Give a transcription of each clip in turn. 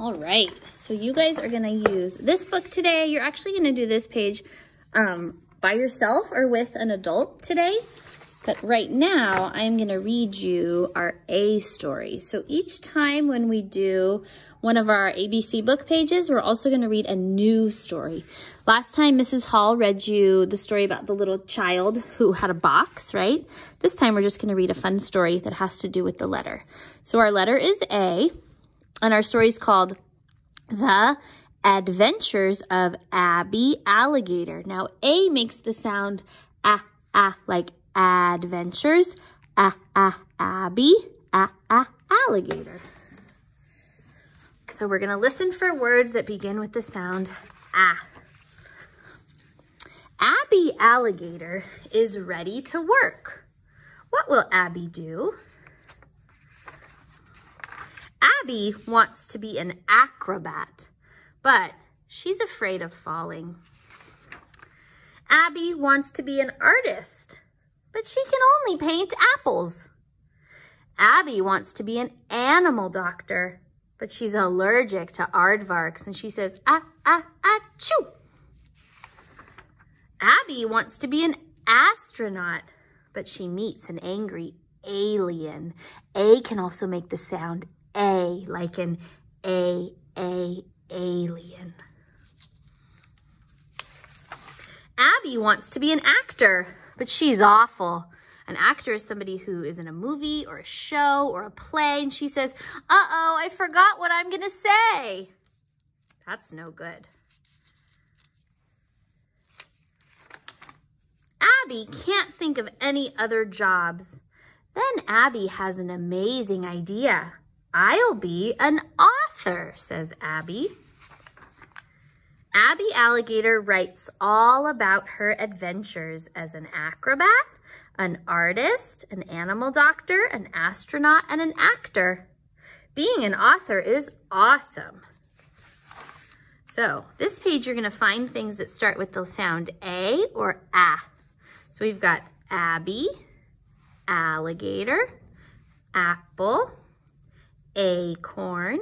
All right, so you guys are gonna use this book today. You're actually gonna do this page um, by yourself or with an adult today. But right now, I'm gonna read you our A story. So each time when we do one of our ABC book pages, we're also gonna read a new story. Last time, Mrs. Hall read you the story about the little child who had a box, right? This time, we're just gonna read a fun story that has to do with the letter. So our letter is A, and our story is called The Adventures of Abby Alligator. Now, A makes the sound ah, ah, like adventures, ah, ah, Abby, ah, ah, alligator. So we're going to listen for words that begin with the sound ah. Abby Alligator is ready to work. What will Abby do? Abby wants to be an acrobat, but she's afraid of falling. Abby wants to be an artist, but she can only paint apples. Abby wants to be an animal doctor, but she's allergic to aardvarks and she says, ah, ah, ah, choo. Abby wants to be an astronaut, but she meets an angry alien. A can also make the sound A, like an A, A, alien. Abby wants to be an actor, but she's awful. An actor is somebody who is in a movie or a show or a play, and she says, uh-oh, I forgot what I'm going to say. That's no good. Abby can't think of any other jobs. Then Abby has an amazing idea. I'll be an author, says Abby. Abby Alligator writes all about her adventures as an acrobat, an artist, an animal doctor, an astronaut, and an actor. Being an author is awesome. So this page, you're gonna find things that start with the sound A or A. So we've got Abby, alligator, apple, acorn,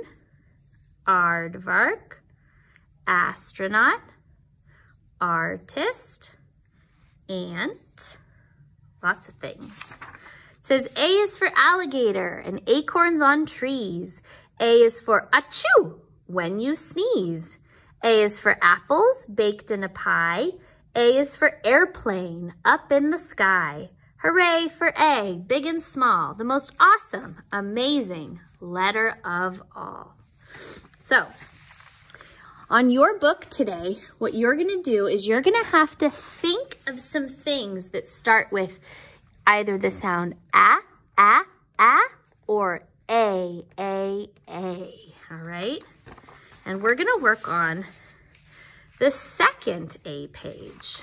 aardvark, astronaut, artist, ant, lots of things. It says A is for alligator and acorns on trees. A is for achoo, when you sneeze. A is for apples baked in a pie. A is for airplane, up in the sky. Hooray for A, big and small, the most awesome, amazing letter of all. So, on your book today, what you're gonna do is you're gonna have to think of some things that start with either the sound ah, ah, ah, or a, a, a, all right? And we're gonna work on the second A page.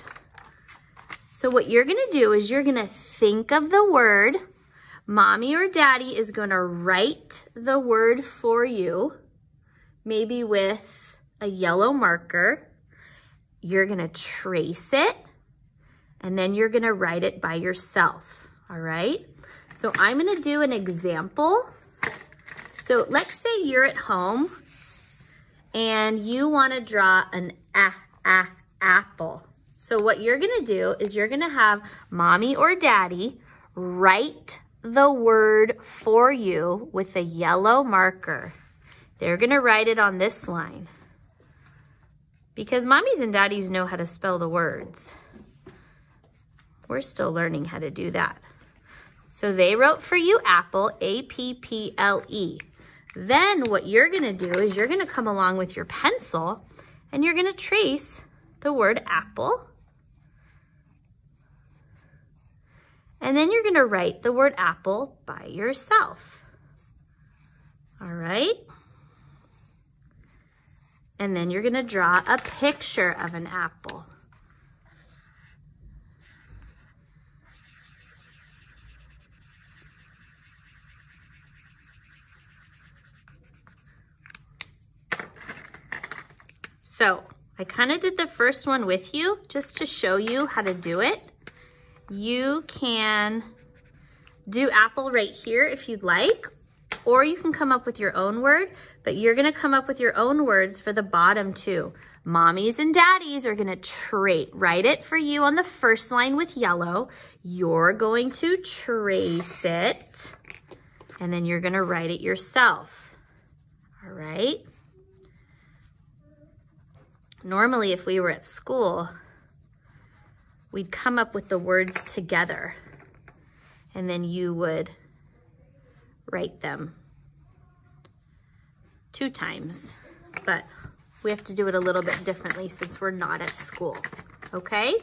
So what you're gonna do is you're gonna think of the word. Mommy or daddy is gonna write the word for you, maybe with a yellow marker. You're gonna trace it, and then you're gonna write it by yourself, all right? So I'm gonna do an example. So let's say you're at home and you wanna draw an a, a, apple. So what you're gonna do is you're gonna have mommy or daddy write the word for you with a yellow marker. They're gonna write it on this line because mommies and daddies know how to spell the words. We're still learning how to do that. So they wrote for you apple, A-P-P-L-E. Then what you're gonna do is you're gonna come along with your pencil and you're gonna trace the word apple. And then you're gonna write the word apple by yourself. All right? And then you're gonna draw a picture of an apple. So I kind of did the first one with you just to show you how to do it. You can do apple right here if you'd like, or you can come up with your own word, but you're gonna come up with your own words for the bottom two. Mommies and daddies are gonna trade, write it for you on the first line with yellow. You're going to trace it, and then you're gonna write it yourself, all right? Normally, if we were at school, we'd come up with the words together, and then you would write them two times, but we have to do it a little bit differently since we're not at school, okay?